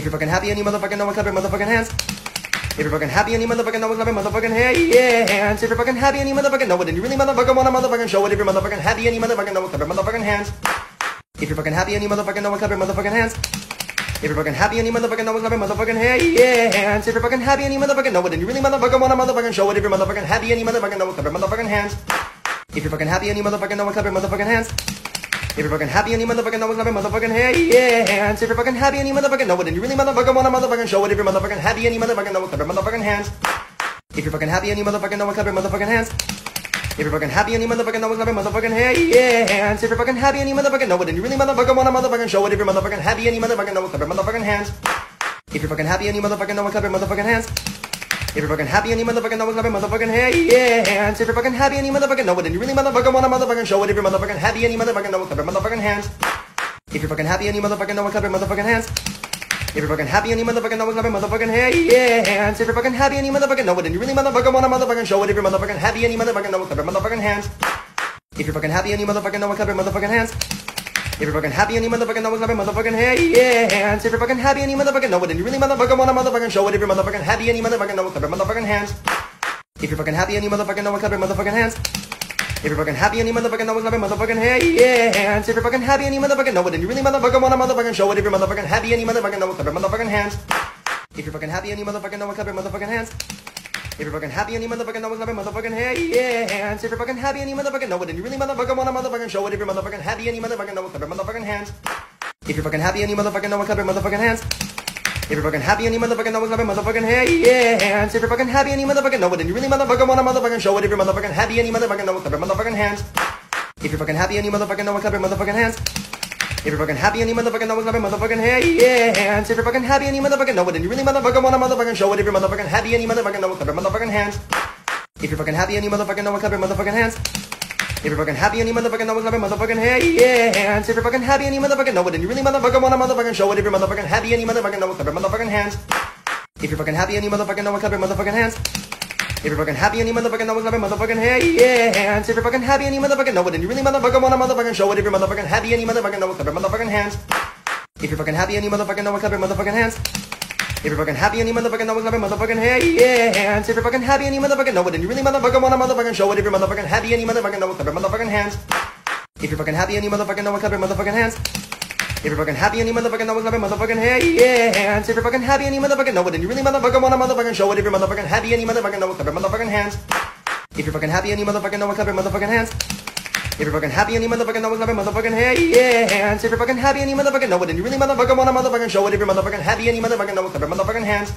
If you're fucking happy and you motherfucking know it, clap your motherfucking hands. If you're fucking happy and you motherfucking know it, clap your motherfucking hands. If you're fucking happy and you motherfucking know it, and you really motherfucking wanna motherfucking show it. If you're motherfucking happy and you motherfucking know it, clap your motherfucking hands. If you're fucking happy and you motherfucking know it, clap your motherfucking hands. If you're fucking happy and you motherfucking know it, clap your motherfucking hands. If you're fucking happy and you motherfucking know it, and you really motherfucking wanna motherfucking show it. If you're motherfucking happy and you motherfucking know it, clap your motherfucking hands. If you're fucking happy and you motherfucking know it, clap your motherfucking hands. If you're fucking happy and you motherfucking know clap your motherfucking hands. If you're fucking happy and you motherfucking know it, and you really motherfucking wanna motherfucking show it. If you're motherfucking happy and you motherfucking know clap your motherfucking hands. If you're fucking happy and you motherfucking know clap your motherfucking hands. If you're fucking happy and you motherfucking know it, clap motherfucking hands. If you're fucking happy and you know it, and you really motherfucking wanna motherfucking show it. If you're motherfucking happy and you know it, clap motherfucking hands. If you're fucking happy and you know it, clap your motherfucking hands. If you're fucking happy and you motherfucking know it, clap your motherfucking hands. If you're fucking happy and you motherfucking know it, and you really motherfucking wanna motherfucking show it. If you're motherfucking happy and you motherfucking know it, clap your motherfucking hands. If you're fucking happy and you motherfucking know it, clap your motherfucking hands. If you're fucking happy and you motherfucking know it, clap your motherfucking hands. If you're fucking happy and you motherfucking know it, and you really motherfucking wanna motherfucking show it. If you're motherfucking happy and you motherfucking know it, clap your motherfucking hands. If you're fucking happy and you motherfucking know it, clap your motherfucking hands. If you're fucking happy and you motherfucking know clap your motherfucking hands. If you're fucking happy and you motherfucking know it, and you really motherfucking wanna motherfucking show it. If you're motherfucking happy and you motherfucking know clap your motherfucking hands. If you're fucking happy and you motherfucking know clap your motherfucking hands. If you're fucking happy and you motherfucking know clap motherfucking hands. If you're fucking happy and you motherfucking know it, and you really motherfucking wanna motherfucking show it. If you're motherfucking happy and you motherfucking know clap your motherfucking hands. If you're fucking happy and you motherfucking know clap your motherfucking hands. If you're fucking happy and you motherfucking know it, clap your motherfucking hands. If you're fucking happy and you motherfucking know it, and you really motherfucking wanna motherfucking show it. If you're motherfucking happy and you motherfucking know it, clap your motherfucking hands. If you're fucking happy and you motherfucking know it, clap your motherfucking hands. If you're fucking happy and you motherfucking know it, clap your motherfucking hands. If you're fucking happy and motherfucking know it, and you really motherfucking wanna motherfucking show it. If you're motherfucking happy and you motherfucking know it, clap your motherfucking hands. If you're fucking happy and you motherfucking know it, clap your motherfucking hands. If you're fucking happy and you motherfucking know it, clap your motherfucking hands. If you're fucking happy and you motherfucking know it, and you really motherfucking wanna motherfucking show it. If you're motherfucking happy and you motherfucking know it, clap your motherfucking hands. If you're fucking happy and you motherfucking know it, clap your motherfucking hands. If you're fucking happy and you motherfucking know it, clap your motherfucking hands. If you're fucking happy and you motherfucking know it, and you really motherfucking wanna motherfucking show it. If you're motherfucking happy and you motherfucking know it, clap your motherfucking hands. If you're fucking happy and you motherfucking know it, clap your motherfucking hands. If you're fucking happy and you motherfucking know it, clap your motherfucking hands. If you're fucking happy and you motherfucking know it, and you really motherfucking wanna motherfucking show it. If you're motherfucking happy and you motherfucking know it, clap your motherfucking hands. If you're fucking happy and you motherfucking know it, clap your motherfucking hands. If you're fucking happy and you motherfucking know it, clap your motherfucking hands. If you're fucking happy and you motherfucking know it, and you really motherfucking wanna motherfucking show it. If you're motherfucking happy and you motherfucking know it, clap your motherfucking hands. If you're fucking happy and you motherfucking know it, clap your motherfucking hands. If you're fucking happy and you motherfucking know it, clap your motherfucking hands. If you're fucking happy and you motherfucking know it, and you really motherfucking wanna motherfucking show it. If you're motherfucking happy and you motherfucking know it, clap your motherfucking hands. If you're fucking happy and you motherfucking know it, clap your motherfucking hands. If you're fucking happy and you motherfucking know it, clap your motherfucking hands. If you're fucking happy and you motherfucking know it, and you really motherfucking wanna motherfucking show it. If you're motherfucking happy and you motherfucking know it, clap your motherfucking hands.